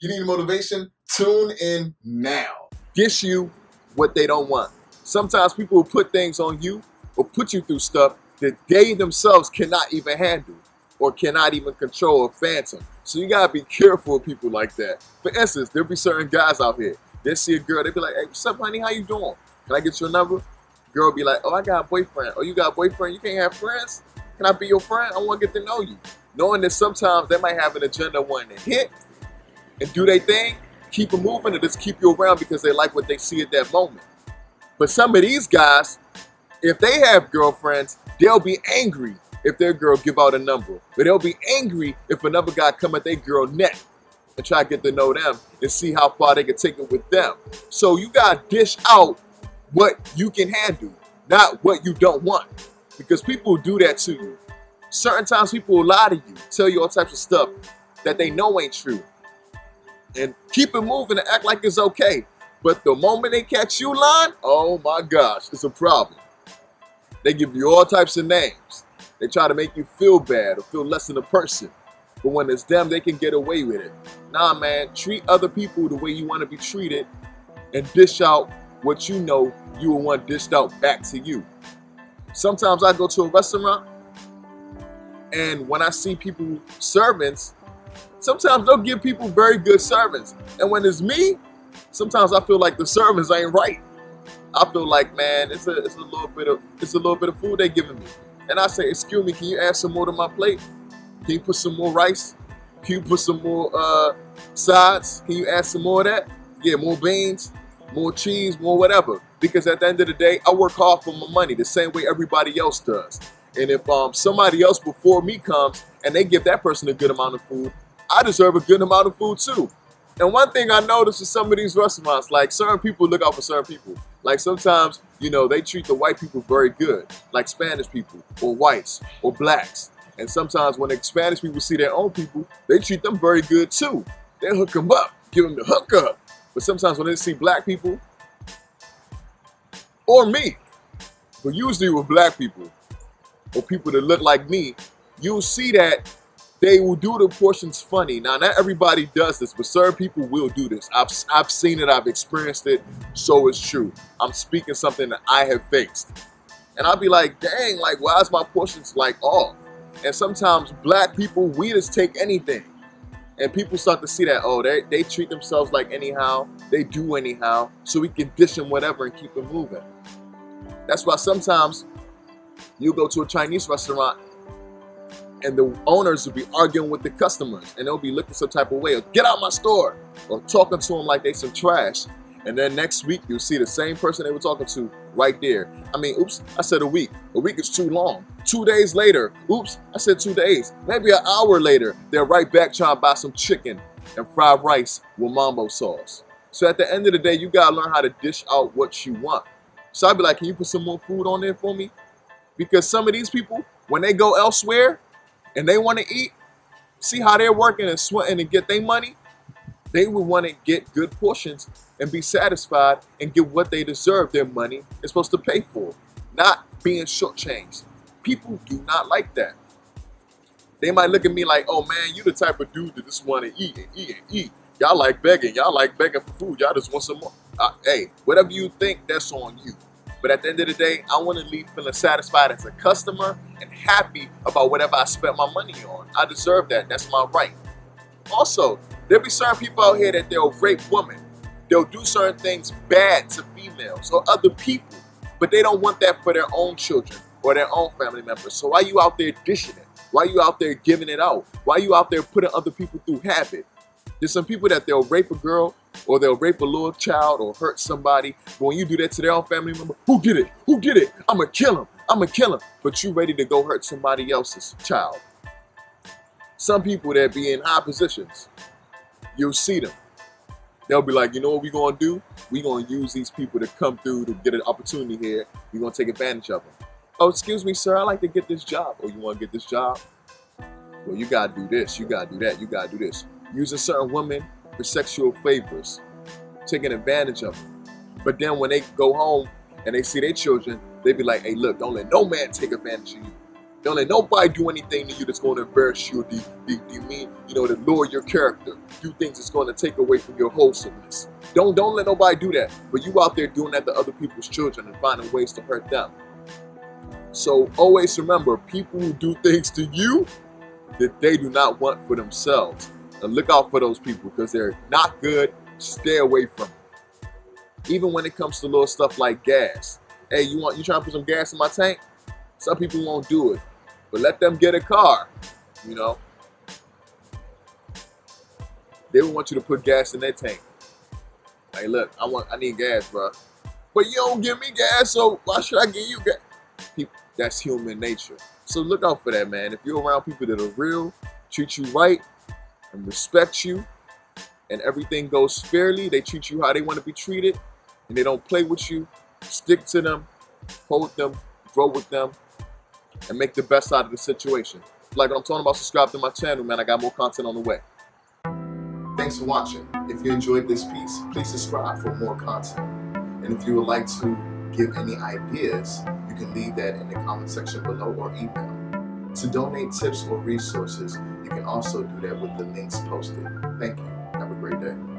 You need motivation? Tune in now. Dish you what they don't want. Sometimes people will put things on you or put you through stuff that they themselves cannot even handle or cannot even control or phantom. So you gotta be careful of people like that. For instance, there'll be certain guys out here. They see a girl, they be like, hey, what's up, honey? How you doing? Can I get your number? Girl be like, oh, I got a boyfriend. Oh, you got a boyfriend? You can't have friends? Can I be your friend? I want to get to know you. Knowing that sometimes they might have an agenda wanting to hit and do their thing, keep them moving and just keep you around because they like what they see at that moment. But some of these guys, if they have girlfriends, they'll be angry if their girl give out a number. But they'll be angry if another guy come at their girl neck and try to get to know them and see how far they can take it with them. So you gotta dish out what you can handle, not what you don't want. Because people do that to you. Certain times people will lie to you, tell you all types of stuff that they know ain't true and keep it moving and act like it's okay. But the moment they catch you lying, oh my gosh, it's a problem. They give you all types of names. They try to make you feel bad or feel less than a person. But when it's them, they can get away with it. Nah, man, treat other people the way you want to be treated and dish out what you know you will want dished out back to you. Sometimes I go to a restaurant and when I see people, servants, sometimes they'll give people very good servants. And when it's me, sometimes I feel like the servants ain't right. I feel like, man, it's a it's a little bit of it's a little bit of food they're giving me. And I say, excuse me, can you add some more to my plate? Can you put some more rice? Can you put some more uh, sides? Can you add some more of that? Yeah, more beans, more cheese, more whatever. Because at the end of the day, I work hard for my money the same way everybody else does. And if um, somebody else before me comes and they give that person a good amount of food, I deserve a good amount of food too. And one thing I noticed with some of these restaurants, like certain people look out for certain people. Like sometimes, you know, they treat the white people very good, like Spanish people or whites or blacks. And sometimes when the Spanish people see their own people, they treat them very good too. They hook them up, give them the hookup. But sometimes when they see black people, or me, but usually with black people, or people that look like me, you'll see that they will do the portions funny. Now, not everybody does this, but certain people will do this. I've, I've seen it, I've experienced it, so it's true. I'm speaking something that I have faced. And I'll be like, dang, like, why is my portions like off? And sometimes black people, we just take anything. And people start to see that, oh, they, they treat themselves like anyhow, they do anyhow, so we can dish them whatever and keep it moving. That's why sometimes you go to a Chinese restaurant and the owners will be arguing with the customers and they'll be looking some type of way or get out my store or talking to them like they some trash. And then next week you'll see the same person they were talking to right there. I mean, oops, I said a week. A week is too long. Two days later, oops, I said two days. Maybe an hour later, they're right back trying to buy some chicken and fried rice with mambo sauce. So at the end of the day, you gotta learn how to dish out what you want. So I'd be like, can you put some more food on there for me? Because some of these people, when they go elsewhere, and they want to eat, see how they're working and sweating and get their money, they would want to get good portions and be satisfied and get what they deserve their money is supposed to pay for, not being shortchanged. People do not like that. They might look at me like, oh man, you the type of dude that just want to eat and eat and eat. Y'all like begging. Y'all like begging for food. Y'all just want some more. Uh, hey, whatever you think, that's on you. But at the end of the day, I want to leave feeling satisfied as a customer and happy about whatever I spent my money on. I deserve that. That's my right. Also, there'll be certain people out here that they'll rape women. They'll do certain things bad to females or other people, but they don't want that for their own children or their own family members. So why you out there dishing it? Why you out there giving it out? Why you out there putting other people through habit? There's some people that they'll rape a girl or they'll rape a little child or hurt somebody. But when you do that to their own family member, who did it? Who did it? I'm gonna kill him. I'm gonna kill him. But you ready to go hurt somebody else's child. Some people that be in high positions, you'll see them. They'll be like, you know what we gonna do? We gonna use these people to come through to get an opportunity here. we gonna take advantage of them. Oh, excuse me, sir, I like to get this job. Oh, you wanna get this job? Well, you gotta do this, you gotta do that, you gotta do this. Using certain women for sexual favors, taking advantage of them. But then when they go home and they see their children, they be like, hey, look, don't let no man take advantage of you. Don't let nobody do anything to you that's going to embarrass you de- de- demean, you know, to lower your character. Do things that's going to take away from your wholesomeness. Don't don't let nobody do that. But you out there doing that to other people's children and finding ways to hurt them. So always remember, people who do things to you that they do not want for themselves. And look out for those people because they're not good. Stay away from them. Even when it comes to little stuff like gas. Hey, you want you trying to put some gas in my tank? Some people won't do it, but let them get a car. You know, they will want you to put gas in their tank. Hey, look, I want, I need gas, bro. But you don't give me gas, so why should I give you gas? That's human nature. So look out for that, man. If you're around people that are real, treat you right, and respect you, and everything goes fairly, they treat you how they want to be treated, and they don't play with you, stick to them, hold them, grow with them, and make the best out of the situation. Like what I'm talking about, subscribe to my channel, man. I got more content on the way. Thanks for watching. If you enjoyed this piece, please subscribe for more content. And if you would like to give any ideas, you can leave that in the comment section below or email. To donate tips or resources, you can also do that with the links posted. Thank you. Have a great day.